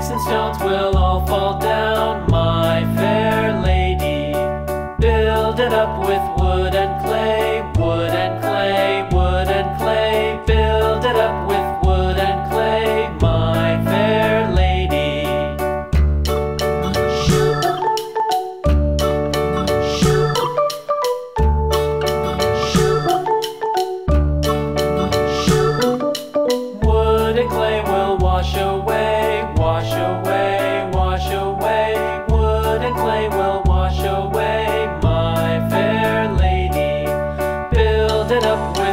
sticks and stones will all fall down. it up with